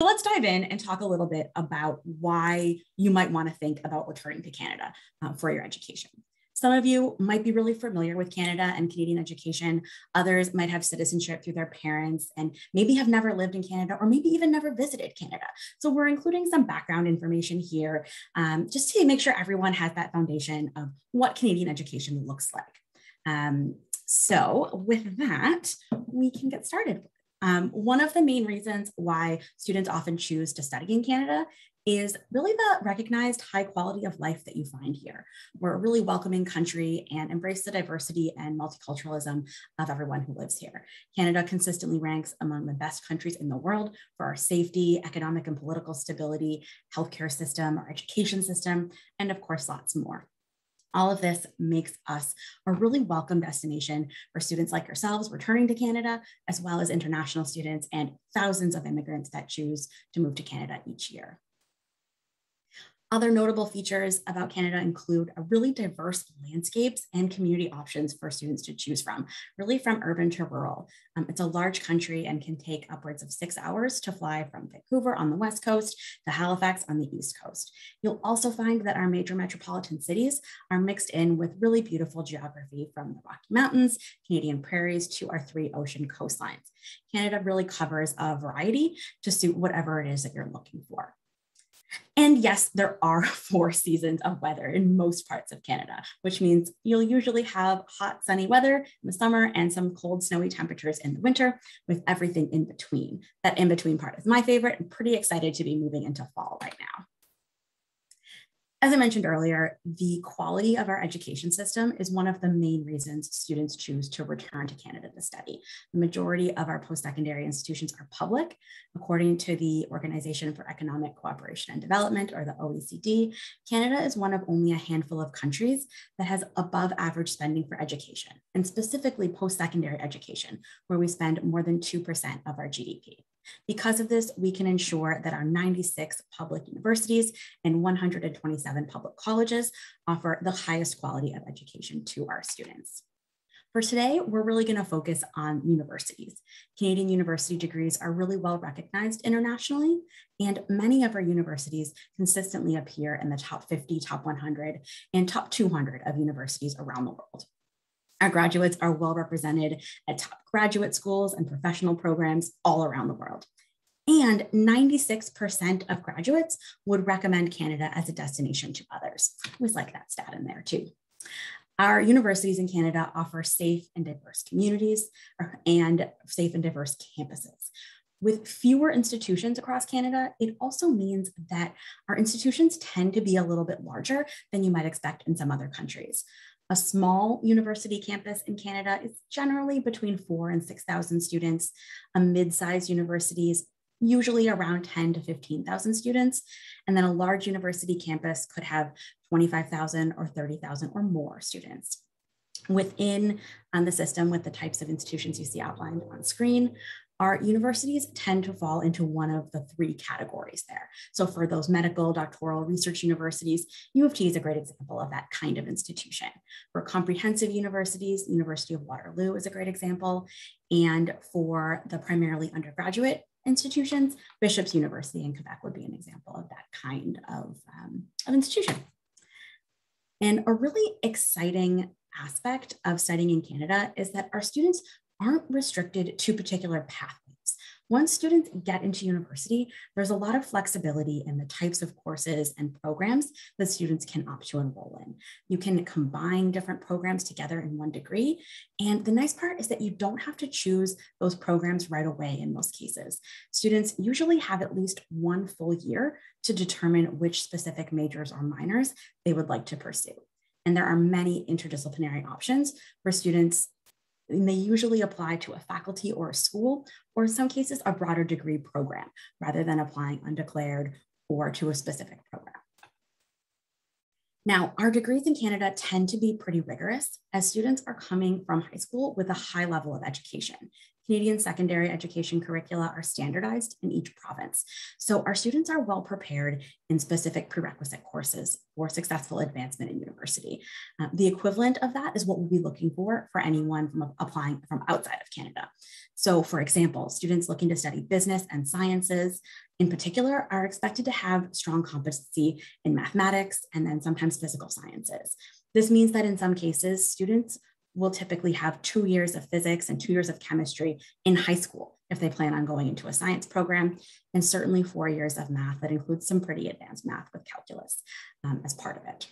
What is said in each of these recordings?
So let's dive in and talk a little bit about why you might want to think about returning to Canada uh, for your education. Some of you might be really familiar with Canada and Canadian education. Others might have citizenship through their parents and maybe have never lived in Canada or maybe even never visited Canada. So we're including some background information here um, just to make sure everyone has that foundation of what Canadian education looks like. Um, so with that, we can get started. Um, one of the main reasons why students often choose to study in Canada is really the recognized high quality of life that you find here. We're a really welcoming country and embrace the diversity and multiculturalism of everyone who lives here. Canada consistently ranks among the best countries in the world for our safety, economic and political stability, healthcare system, our education system, and of course, lots more. All of this makes us a really welcome destination for students like yourselves returning to Canada, as well as international students and thousands of immigrants that choose to move to Canada each year. Other notable features about Canada include a really diverse landscapes and community options for students to choose from, really from urban to rural. Um, it's a large country and can take upwards of six hours to fly from Vancouver on the west coast to Halifax on the east coast. You'll also find that our major metropolitan cities are mixed in with really beautiful geography from the Rocky Mountains, Canadian prairies to our three ocean coastlines. Canada really covers a variety to suit whatever it is that you're looking for. And yes, there are four seasons of weather in most parts of Canada, which means you'll usually have hot, sunny weather in the summer and some cold, snowy temperatures in the winter with everything in between. That in between part is my favorite. I'm pretty excited to be moving into fall right now. As I mentioned earlier, the quality of our education system is one of the main reasons students choose to return to Canada to study. The majority of our post-secondary institutions are public. According to the Organization for Economic Cooperation and Development, or the OECD, Canada is one of only a handful of countries that has above average spending for education, and specifically post-secondary education, where we spend more than 2% of our GDP. Because of this, we can ensure that our 96 public universities and 127 public colleges offer the highest quality of education to our students. For today, we're really going to focus on universities. Canadian university degrees are really well recognized internationally, and many of our universities consistently appear in the top 50, top 100, and top 200 of universities around the world. Our graduates are well represented at top graduate schools and professional programs all around the world. And 96% of graduates would recommend Canada as a destination to others. Always like that stat in there too. Our universities in Canada offer safe and diverse communities uh, and safe and diverse campuses. With fewer institutions across Canada, it also means that our institutions tend to be a little bit larger than you might expect in some other countries. A small university campus in Canada is generally between four and 6,000 students. A mid-sized university is usually around 10 to 15,000 students. And then a large university campus could have 25,000 or 30,000 or more students. Within um, the system with the types of institutions you see outlined on screen, our universities tend to fall into one of the three categories there. So for those medical, doctoral, research universities, U of T is a great example of that kind of institution. For comprehensive universities, University of Waterloo is a great example. And for the primarily undergraduate institutions, Bishop's University in Quebec would be an example of that kind of, um, of institution. And a really exciting aspect of studying in Canada is that our students aren't restricted to particular pathways. Once students get into university, there's a lot of flexibility in the types of courses and programs that students can opt to enroll in. You can combine different programs together in one degree. And the nice part is that you don't have to choose those programs right away in most cases. Students usually have at least one full year to determine which specific majors or minors they would like to pursue. And there are many interdisciplinary options for students and they usually apply to a faculty or a school, or in some cases, a broader degree program, rather than applying undeclared or to a specific program. Now, our degrees in Canada tend to be pretty rigorous as students are coming from high school with a high level of education. Canadian secondary education curricula are standardized in each province. So our students are well prepared in specific prerequisite courses for successful advancement in university. Uh, the equivalent of that is what we'll be looking for for anyone from applying from outside of Canada. So for example, students looking to study business and sciences in particular are expected to have strong competency in mathematics and then sometimes physical sciences. This means that in some cases, students will typically have two years of physics and two years of chemistry in high school if they plan on going into a science program, and certainly four years of math that includes some pretty advanced math with calculus um, as part of it.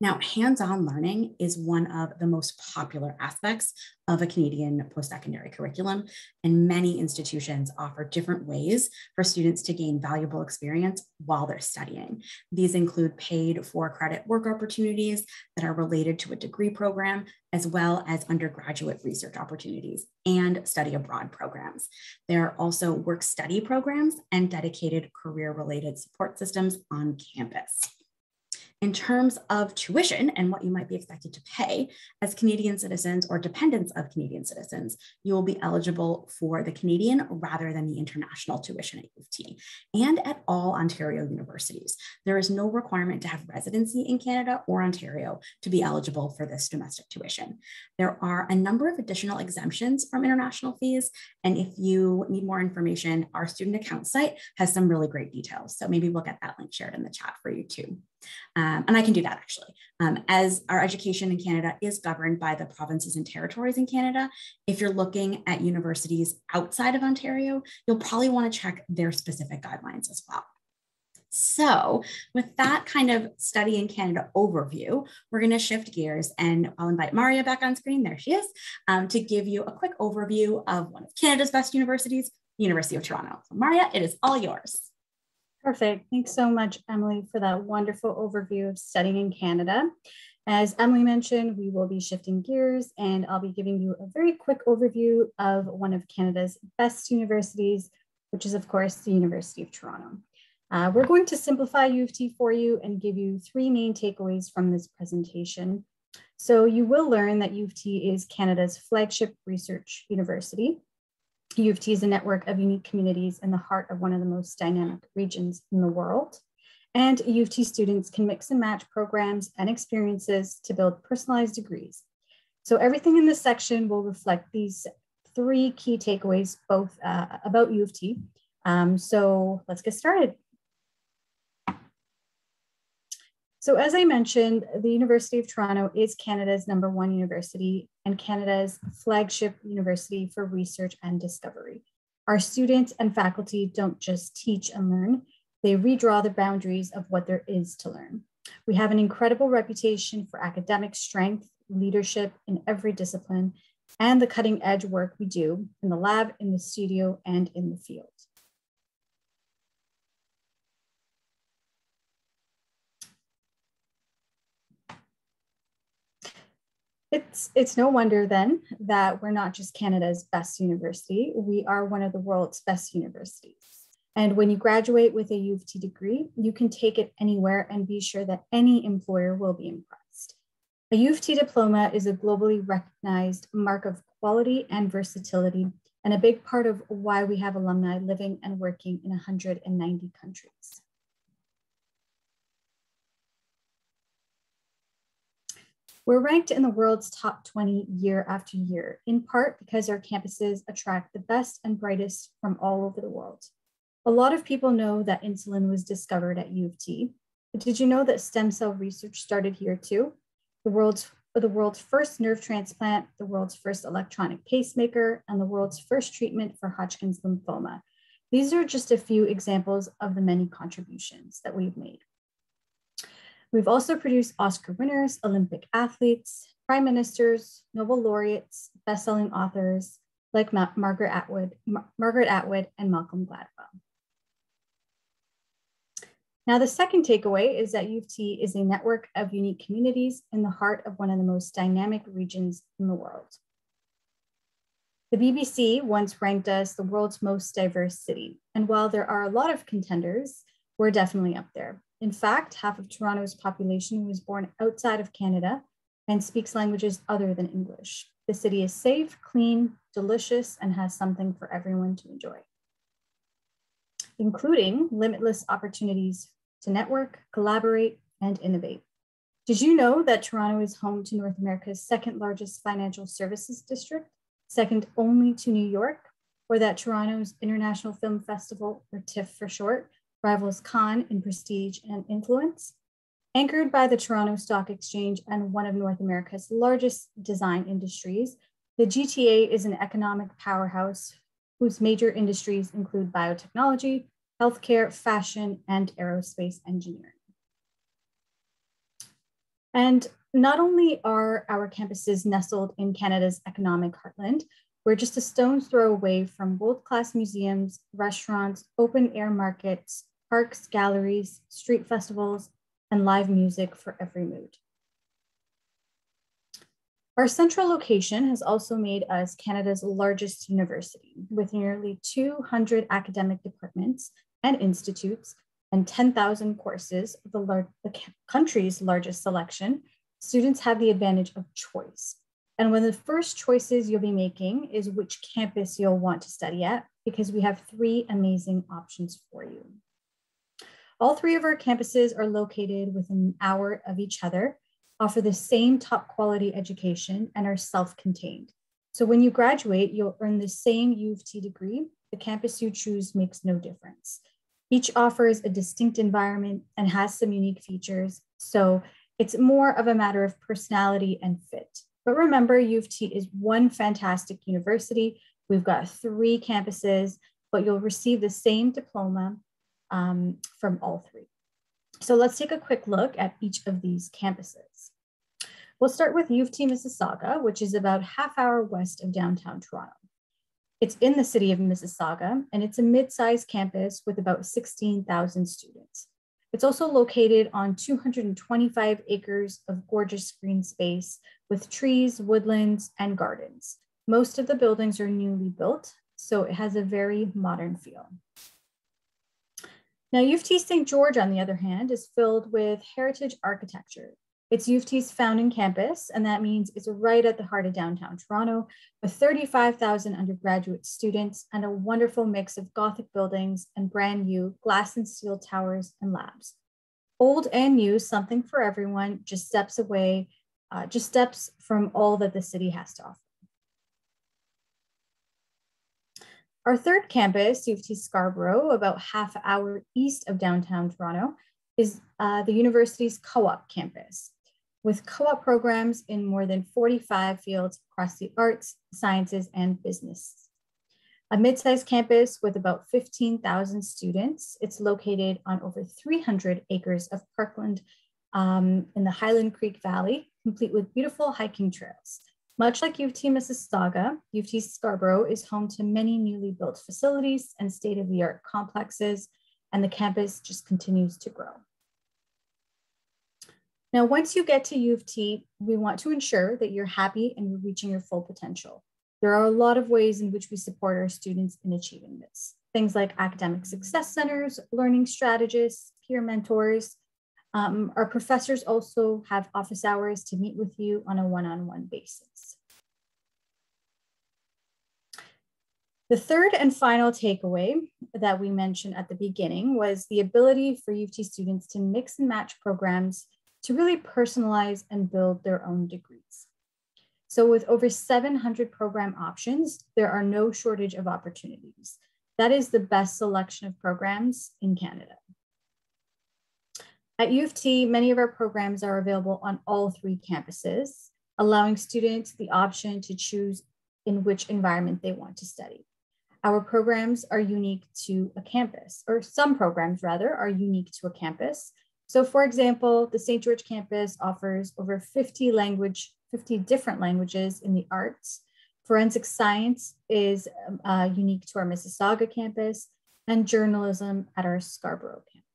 Now, hands-on learning is one of the most popular aspects of a Canadian post-secondary curriculum, and many institutions offer different ways for students to gain valuable experience while they're studying. These include paid for credit work opportunities that are related to a degree program, as well as undergraduate research opportunities and study abroad programs. There are also work study programs and dedicated career-related support systems on campus. In terms of tuition and what you might be expected to pay as Canadian citizens or dependents of Canadian citizens, you will be eligible for the Canadian rather than the international tuition at U of T and at all Ontario universities. There is no requirement to have residency in Canada or Ontario to be eligible for this domestic tuition. There are a number of additional exemptions from international fees. And if you need more information, our student account site has some really great details. So maybe we'll get that link shared in the chat for you too. Um, and I can do that actually. Um, as our education in Canada is governed by the provinces and territories in Canada, if you're looking at universities outside of Ontario, you'll probably want to check their specific guidelines as well. So with that kind of study in Canada overview, we're going to shift gears and I'll invite Maria back on screen. There she is um, to give you a quick overview of one of Canada's best universities, the University of Toronto. So Maria, it is all yours. Perfect. Thanks so much, Emily, for that wonderful overview of studying in Canada. As Emily mentioned, we will be shifting gears and I'll be giving you a very quick overview of one of Canada's best universities, which is of course the University of Toronto. Uh, we're going to simplify U of T for you and give you three main takeaways from this presentation. So you will learn that U of T is Canada's flagship research university. U of T is a network of unique communities in the heart of one of the most dynamic regions in the world. And U of T students can mix and match programs and experiences to build personalized degrees. So everything in this section will reflect these three key takeaways, both uh, about U of T. Um, so let's get started. So as I mentioned, the University of Toronto is Canada's number one university and Canada's flagship university for research and discovery. Our students and faculty don't just teach and learn, they redraw the boundaries of what there is to learn. We have an incredible reputation for academic strength, leadership in every discipline, and the cutting edge work we do in the lab, in the studio, and in the field. It's, it's no wonder then that we're not just Canada's best university, we are one of the world's best universities. And when you graduate with a U of T degree, you can take it anywhere and be sure that any employer will be impressed. A U of T diploma is a globally recognized mark of quality and versatility, and a big part of why we have alumni living and working in 190 countries. We're ranked in the world's top 20 year after year, in part because our campuses attract the best and brightest from all over the world. A lot of people know that insulin was discovered at U of T, but did you know that stem cell research started here too? The world's, the world's first nerve transplant, the world's first electronic pacemaker, and the world's first treatment for Hodgkin's lymphoma. These are just a few examples of the many contributions that we've made. We've also produced Oscar winners, Olympic athletes, prime ministers, Nobel laureates, best-selling authors like Ma Margaret Atwood, Ma Margaret Atwood and Malcolm Gladwell. Now, the second takeaway is that U of T is a network of unique communities in the heart of one of the most dynamic regions in the world. The BBC once ranked us the world's most diverse city. And while there are a lot of contenders, we're definitely up there. In fact, half of Toronto's population was born outside of Canada, and speaks languages other than English. The city is safe, clean, delicious, and has something for everyone to enjoy, including limitless opportunities to network, collaborate, and innovate. Did you know that Toronto is home to North America's second largest financial services district, second only to New York, or that Toronto's International Film Festival, or TIFF for short, rivals Cannes in prestige and influence? Anchored by the Toronto Stock Exchange and one of North America's largest design industries, the GTA is an economic powerhouse whose major industries include biotechnology, healthcare, fashion, and aerospace engineering. And not only are our campuses nestled in Canada's economic heartland, we're just a stone's throw away from world-class museums, restaurants, open air markets, parks, galleries, street festivals, and live music for every mood. Our central location has also made us Canada's largest university with nearly 200 academic departments and institutes and 10,000 courses, the, the country's largest selection, students have the advantage of choice. And one of the first choices you'll be making is which campus you'll want to study at, because we have three amazing options for you. All three of our campuses are located within an hour of each other, offer the same top quality education, and are self-contained. So when you graduate, you'll earn the same U of T degree. The campus you choose makes no difference. Each offers a distinct environment and has some unique features. So it's more of a matter of personality and fit. But remember, U of T is one fantastic university. We've got three campuses, but you'll receive the same diploma um, from all three. So let's take a quick look at each of these campuses. We'll start with U of T Mississauga, which is about half hour west of downtown Toronto. It's in the city of Mississauga, and it's a mid-sized campus with about 16,000 students. It's also located on 225 acres of gorgeous green space with trees, woodlands, and gardens. Most of the buildings are newly built, so it has a very modern feel. Now, U of T St. George, on the other hand, is filled with heritage architecture. It's U of T's founding campus, and that means it's right at the heart of downtown Toronto with 35,000 undergraduate students and a wonderful mix of Gothic buildings and brand new glass and steel towers and labs. Old and new, something for everyone, just steps away, uh, just steps from all that the city has to offer. Our third campus, U of T Scarborough, about half an hour east of downtown Toronto, is uh, the university's co-op campus with co-op programs in more than 45 fields across the arts, sciences, and business. A mid-sized campus with about 15,000 students. It's located on over 300 acres of parkland um, in the Highland Creek Valley, complete with beautiful hiking trails. Much like U of T Mississauga, U of T Scarborough is home to many newly built facilities and state-of-the-art complexes, and the campus just continues to grow. Now, once you get to U of T, we want to ensure that you're happy and you're reaching your full potential. There are a lot of ways in which we support our students in achieving this. Things like academic success centers, learning strategists, peer mentors, um, our professors also have office hours to meet with you on a one-on-one -on -one basis. The third and final takeaway that we mentioned at the beginning was the ability for U of T students to mix and match programs to really personalize and build their own degrees. So with over 700 program options, there are no shortage of opportunities. That is the best selection of programs in Canada. At U of T, many of our programs are available on all three campuses, allowing students the option to choose in which environment they want to study. Our programs are unique to a campus, or some programs rather are unique to a campus. So for example, the St. George campus offers over 50 language, 50 different languages in the arts. Forensic science is uh, unique to our Mississauga campus and journalism at our Scarborough campus.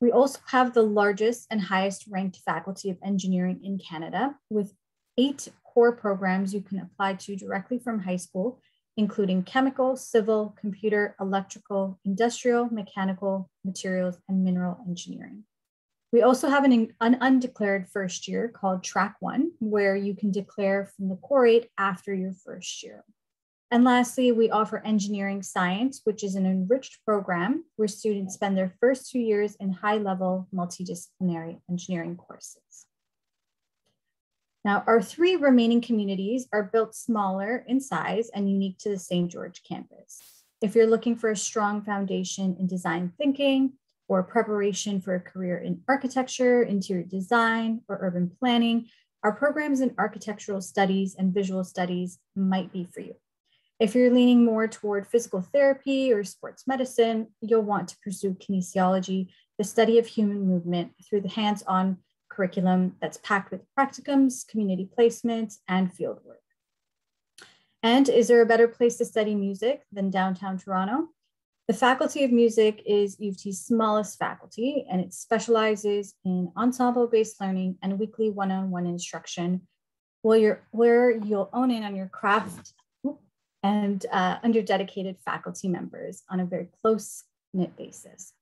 We also have the largest and highest ranked faculty of engineering in Canada with eight core programs you can apply to directly from high school, including chemical, civil, computer, electrical, industrial, mechanical, materials, and mineral engineering. We also have an, an undeclared first year called Track One, where you can declare from the core eight after your first year. And lastly, we offer engineering science, which is an enriched program where students spend their first two years in high level multidisciplinary engineering courses. Now, our three remaining communities are built smaller in size and unique to the St. George campus. If you're looking for a strong foundation in design thinking or preparation for a career in architecture, interior design, or urban planning, our programs in architectural studies and visual studies might be for you. If you're leaning more toward physical therapy or sports medicine, you'll want to pursue kinesiology, the study of human movement through the hands-on curriculum that's packed with practicums, community placement, and fieldwork. And is there a better place to study music than downtown Toronto? The Faculty of Music is U of T's smallest faculty, and it specializes in ensemble-based learning and weekly one-on-one instruction, where, you're, where you'll own in on your craft and uh, under dedicated faculty members on a very close knit basis.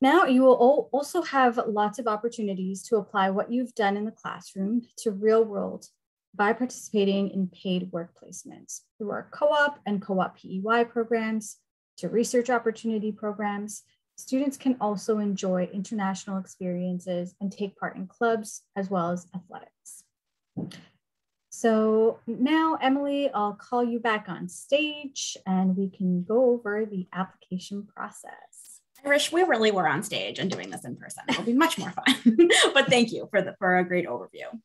Now you will also have lots of opportunities to apply what you've done in the classroom to real world by participating in paid work placements through our co-op and co-op PEY programs to research opportunity programs. Students can also enjoy international experiences and take part in clubs as well as athletics. So now, Emily, I'll call you back on stage and we can go over the application process. I wish we really were on stage and doing this in person. It'll be much more fun. but thank you for the for a great overview.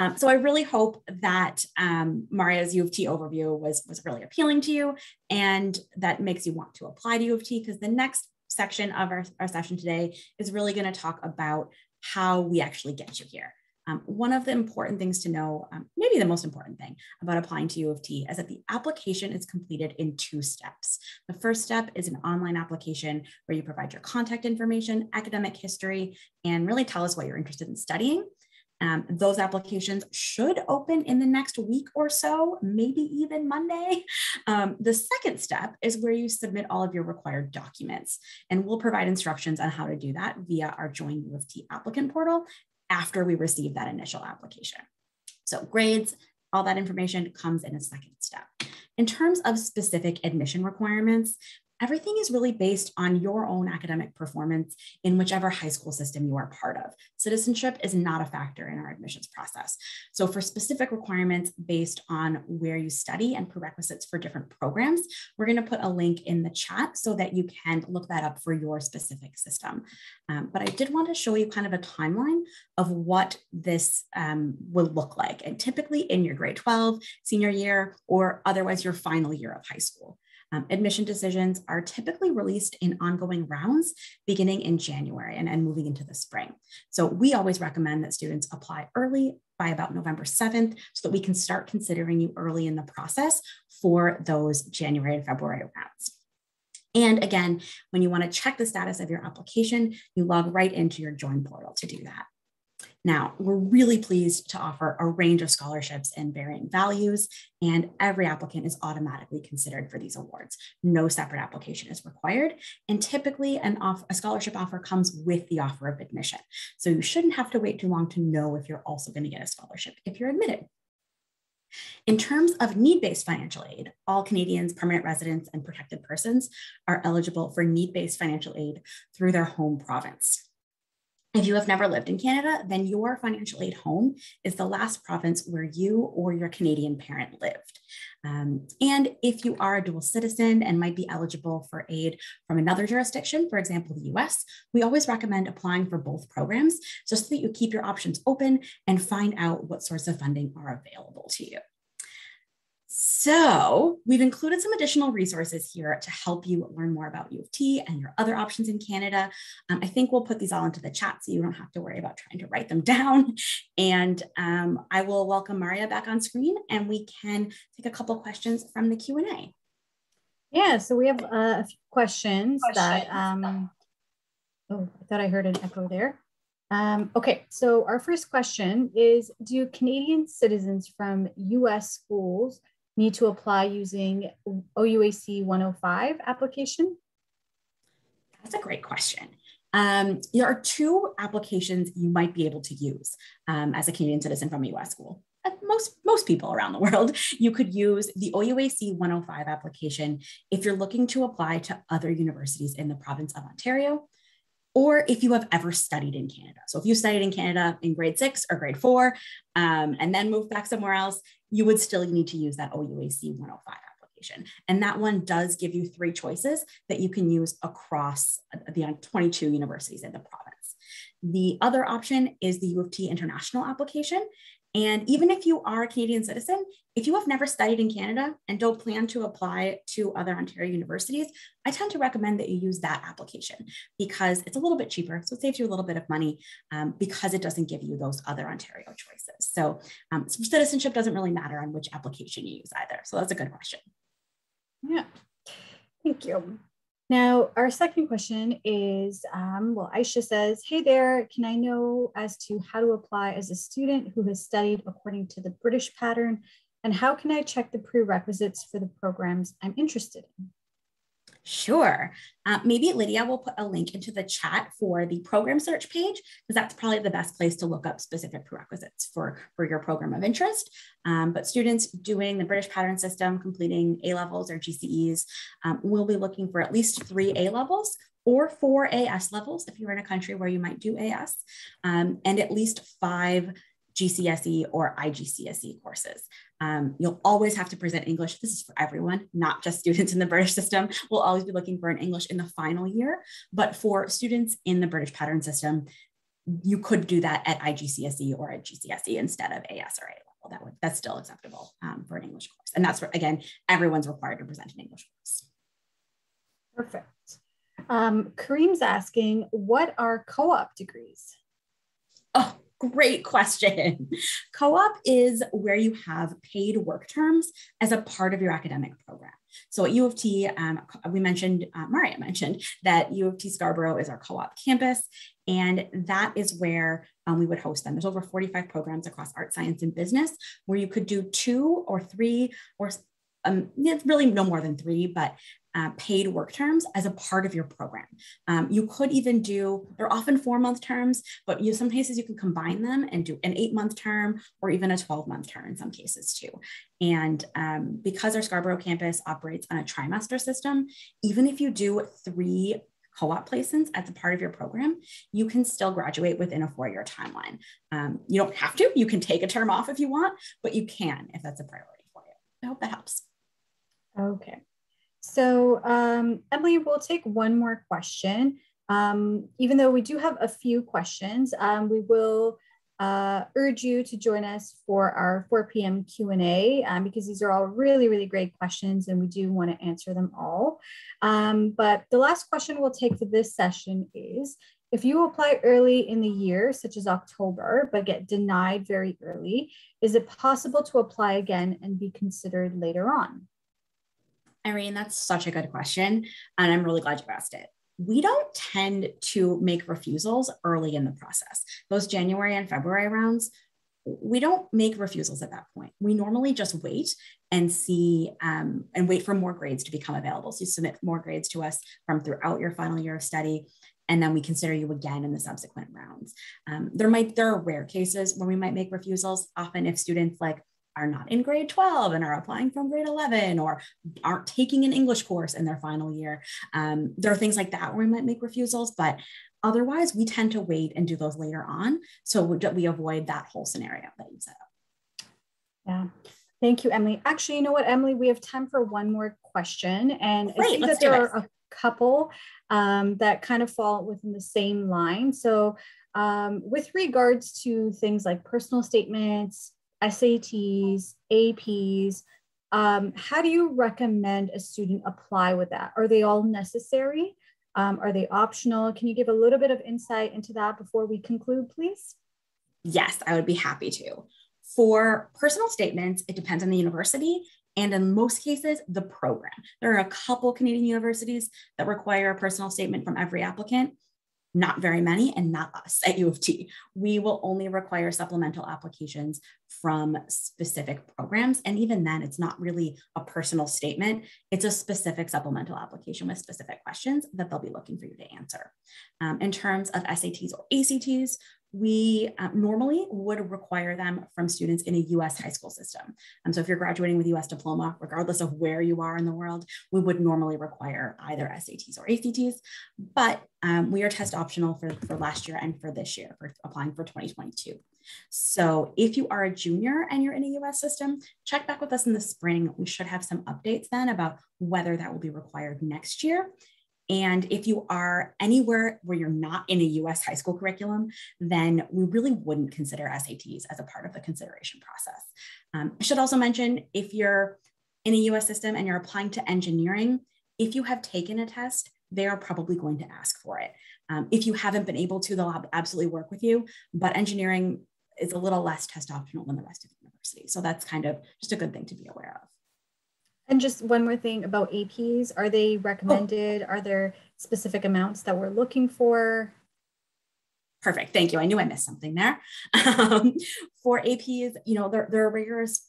Um, so I really hope that um, Maria's U of T overview was was really appealing to you, and that makes you want to apply to U of T because the next section of our, our session today is really going to talk about how we actually get you here. Um, one of the important things to know, um, maybe the most important thing about applying to U of T is that the application is completed in two steps. The first step is an online application where you provide your contact information, academic history, and really tell us what you're interested in studying. Um, those applications should open in the next week or so, maybe even Monday. Um, the second step is where you submit all of your required documents, and we'll provide instructions on how to do that via our Join U of T applicant portal after we receive that initial application. So grades, all that information comes in a second step. In terms of specific admission requirements, everything is really based on your own academic performance in whichever high school system you are part of. Citizenship is not a factor in our admissions process. So for specific requirements based on where you study and prerequisites for different programs, we're gonna put a link in the chat so that you can look that up for your specific system. Um, but I did want to show you kind of a timeline of what this um, will look like. And typically in your grade 12, senior year, or otherwise your final year of high school. Um, admission decisions are typically released in ongoing rounds beginning in January and, and moving into the spring. So we always recommend that students apply early by about November 7th so that we can start considering you early in the process for those January and February rounds. And again, when you want to check the status of your application, you log right into your Join portal to do that. Now, we're really pleased to offer a range of scholarships and varying values, and every applicant is automatically considered for these awards. No separate application is required, and typically an off, a scholarship offer comes with the offer of admission. So you shouldn't have to wait too long to know if you're also going to get a scholarship if you're admitted. In terms of need-based financial aid, all Canadians, permanent residents, and protected persons are eligible for need-based financial aid through their home province. If you have never lived in Canada, then your financial aid home is the last province where you or your Canadian parent lived. Um, and if you are a dual citizen and might be eligible for aid from another jurisdiction, for example, the US, we always recommend applying for both programs just so that you keep your options open and find out what sorts of funding are available to you. So we've included some additional resources here to help you learn more about U of T and your other options in Canada. Um, I think we'll put these all into the chat so you don't have to worry about trying to write them down. And um, I will welcome Maria back on screen and we can take a couple questions from the Q&A. Yeah, so we have uh, a few questions, questions that, um, oh, I thought I heard an echo there. Um, okay, so our first question is, do Canadian citizens from US schools need to apply using OUAC 105 application? That's a great question. Um, there are two applications you might be able to use um, as a Canadian citizen from a US school. Most, most people around the world, you could use the OUAC 105 application if you're looking to apply to other universities in the province of Ontario, or if you have ever studied in Canada. So if you studied in Canada in grade six or grade four, um, and then moved back somewhere else, you would still need to use that OUAC 105 application. And that one does give you three choices that you can use across uh, the uh, 22 universities in the province. The other option is the U of T international application. And even if you are a Canadian citizen, if you have never studied in Canada and don't plan to apply to other Ontario universities, I tend to recommend that you use that application because it's a little bit cheaper. So it saves you a little bit of money um, because it doesn't give you those other Ontario choices. So um, citizenship doesn't really matter on which application you use either. So that's a good question. Yeah, thank you. Now, our second question is, um, well, Aisha says, hey there, can I know as to how to apply as a student who has studied according to the British pattern? And how can I check the prerequisites for the programs I'm interested in? Sure. Uh, maybe Lydia will put a link into the chat for the program search page, because that's probably the best place to look up specific prerequisites for, for your program of interest. Um, but students doing the British pattern system, completing A levels or GCEs, um, will be looking for at least three A levels or four AS levels if you're in a country where you might do AS, um, and at least five GCSE or IGCSE courses. Um, you'll always have to present English. This is for everyone, not just students in the British system. We'll always be looking for an English in the final year, but for students in the British pattern system, you could do that at IGCSE or at GCSE instead of AS or A level. That would that's still acceptable um, for an English course, and that's where again everyone's required to present an English course. Perfect. Um, Kareem's asking, what are co-op degrees? Oh, Great question. Co op is where you have paid work terms as a part of your academic program. So at U of T, um, we mentioned, uh, Maria mentioned that U of T Scarborough is our co op campus, and that is where um, we would host them. There's over 45 programs across art, science, and business where you could do two or three or um, it's really no more than three, but uh, paid work terms as a part of your program. Um, you could even do, they're often four month terms, but you some cases you can combine them and do an eight month term or even a 12 month term in some cases too. And um, because our Scarborough campus operates on a trimester system, even if you do three co-op placements as a part of your program, you can still graduate within a four-year timeline. Um, you don't have to, you can take a term off if you want, but you can if that's a priority for you. I hope that helps. Okay. So um, Emily, we'll take one more question. Um, even though we do have a few questions, um, we will uh, urge you to join us for our 4 p.m. Q&A um, because these are all really, really great questions and we do want to answer them all. Um, but the last question we'll take for this session is, if you apply early in the year, such as October, but get denied very early, is it possible to apply again and be considered later on? Irene, that's such a good question. And I'm really glad you asked it. We don't tend to make refusals early in the process. Those January and February rounds, we don't make refusals at that point. We normally just wait and see um, and wait for more grades to become available. So you submit more grades to us from throughout your final year of study and then we consider you again in the subsequent rounds. Um, there might there are rare cases where we might make refusals. Often, if students like are not in grade 12 and are applying from grade 11 or aren't taking an English course in their final year. Um, there are things like that where we might make refusals, but otherwise we tend to wait and do those later on. So we avoid that whole scenario that you set up. Yeah. Thank you, Emily. Actually, you know what, Emily, we have time for one more question. And Great, I think that there are a couple um, that kind of fall within the same line. So um, with regards to things like personal statements, SATs, APs. Um, how do you recommend a student apply with that? Are they all necessary? Um, are they optional? Can you give a little bit of insight into that before we conclude, please? Yes, I would be happy to. For personal statements, it depends on the university and in most cases, the program. There are a couple Canadian universities that require a personal statement from every applicant. Not very many, and not us at U of T. We will only require supplemental applications from specific programs. And even then, it's not really a personal statement. It's a specific supplemental application with specific questions that they'll be looking for you to answer. Um, in terms of SATs or ACTs, we uh, normally would require them from students in a US high school system. Um, so if you're graduating with US diploma, regardless of where you are in the world, we would normally require either SATs or ACTs, but um, we are test optional for, for last year and for this year for applying for 2022. So if you are a junior and you're in a US system, check back with us in the spring. We should have some updates then about whether that will be required next year and if you are anywhere where you're not in a US high school curriculum, then we really wouldn't consider SATs as a part of the consideration process. Um, I should also mention if you're in a US system and you're applying to engineering, if you have taken a test, they are probably going to ask for it. Um, if you haven't been able to, they'll absolutely work with you, but engineering is a little less test optional than the rest of the university. So that's kind of just a good thing to be aware of. And just one more thing about APs, are they recommended? Oh. Are there specific amounts that we're looking for? Perfect, thank you. I knew I missed something there. Um, for APs, you know, they're, they're rigorous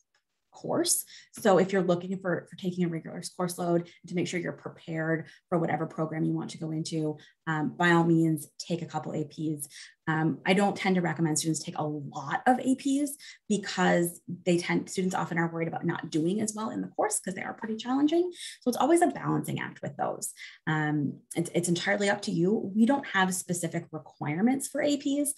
course. So if you're looking for, for taking a rigorous course load to make sure you're prepared for whatever program you want to go into, um, by all means, take a couple APs. Um, I don't tend to recommend students take a lot of APs because they tend, students often are worried about not doing as well in the course because they are pretty challenging. So it's always a balancing act with those. Um, it's, it's entirely up to you. We don't have specific requirements for APs.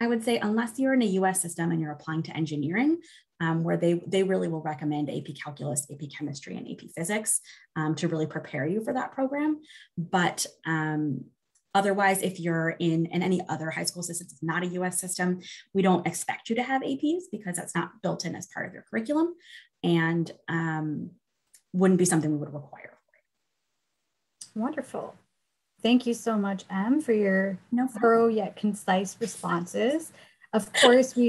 I would say unless you're in a US system and you're applying to engineering, um, where they, they really will recommend AP Calculus, AP Chemistry, and AP Physics um, to really prepare you for that program. But um, otherwise, if you're in, in any other high school system, it's not a US system, we don't expect you to have APs because that's not built in as part of your curriculum and um, wouldn't be something we would require. Wonderful. Thank you so much, Em, for your no thorough yet concise responses. Of course, we